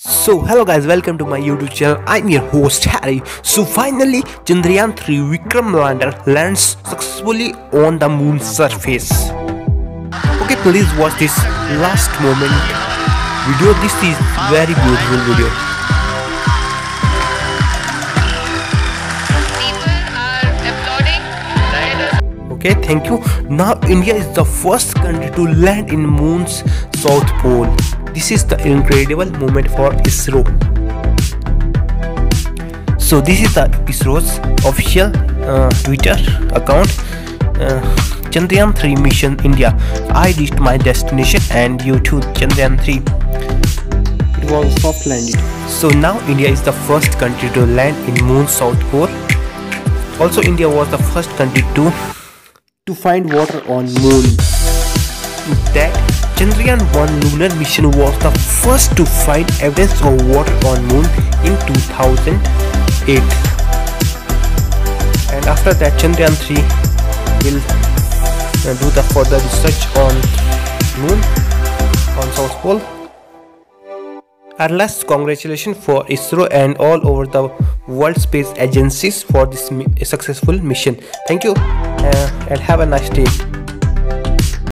So hello guys welcome to my youtube channel. I'm your host Harry. So finally Chandrayaan 3 Vikram lander lands successfully on the moon surface. Okay please watch this last moment video. This is very beautiful video. People are applauding. okay thank you. Now India is the first country to land in moon's south pole this is the incredible moment for ISRO. So this is the ISRO's official uh, Twitter account uh, Chandrayaan 3 mission India. I reached my destination and you too Chandrayaan 3 it was soft landed so now India is the first country to land in moon's south pole. Also India was the first country to to find water on moon. that Chandrayaan 1 lunar mission was the first to find evidence of water on moon in 2008 and after that Chandrayaan 3 will uh, do the further research on moon on south pole. At last congratulations for ISRO and all over the world space agencies for this successful mission. Thank you uh, and have a nice day